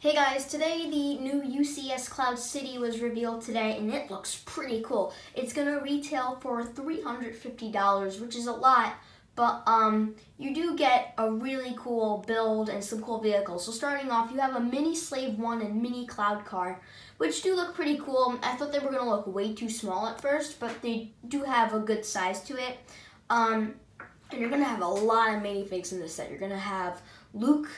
Hey guys, today the new UCS Cloud City was revealed today and it looks pretty cool. It's gonna retail for $350, which is a lot, but um, you do get a really cool build and some cool vehicles. So starting off, you have a mini Slave 1 and mini Cloud Car, which do look pretty cool. I thought they were gonna look way too small at first, but they do have a good size to it. Um, and you're gonna have a lot of minifigs in this set. You're gonna have Luke,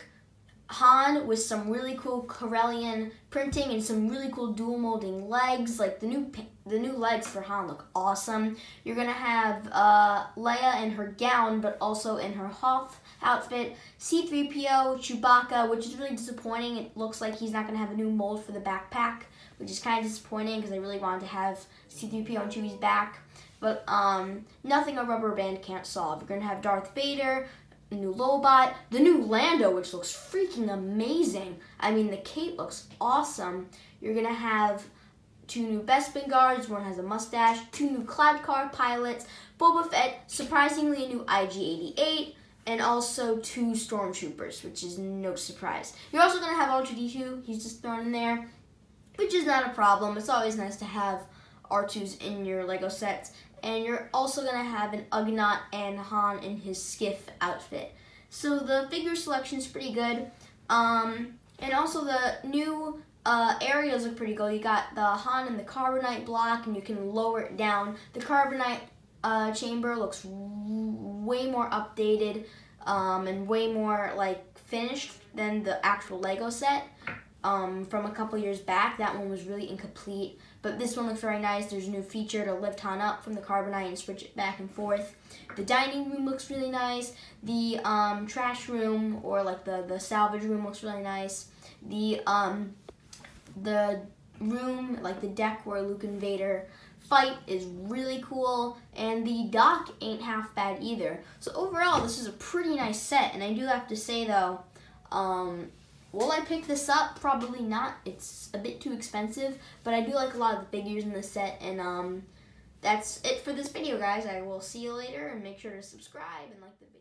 Han with some really cool Corellian printing and some really cool dual molding legs. Like the new the new legs for Han look awesome. You're gonna have uh, Leia in her gown, but also in her Hoth outfit. C-3PO, Chewbacca, which is really disappointing. It looks like he's not gonna have a new mold for the backpack, which is kind of disappointing because I really wanted to have C-3PO on Chewie's back. But um, nothing a rubber band can't solve. You're gonna have Darth Vader, new Lobot, the new Lando, which looks freaking amazing. I mean, the cape looks awesome. You're gonna have two new Bespin guards, one has a mustache, two new Cloud Car pilots, Boba Fett, surprisingly a new IG-88, and also two Stormtroopers, which is no surprise. You're also gonna have R2-D2, he's just thrown in there, which is not a problem. It's always nice to have R2s in your Lego sets. And you're also going to have an Ugnaught and Han in his skiff outfit. So the figure selection is pretty good. Um, and also the new uh, areas look pretty cool. You got the Han and the Carbonite block, and you can lower it down. The Carbonite uh, chamber looks way more updated um, and way more like finished than the actual Lego set um, from a couple years back. That one was really incomplete, but this one looks very nice. There's a new feature to lift Han up from the carbonite and switch it back and forth. The dining room looks really nice. The um, trash room or like the, the salvage room looks really nice. The um, the room, like the deck where Luke and Vader fight is really cool and the dock ain't half bad either. So overall this is a pretty nice set and I do have to say though um, Will I pick this up? Probably not. It's a bit too expensive, but I do like a lot of the figures in the set, and um, that's it for this video, guys. I will see you later, and make sure to subscribe and like the video.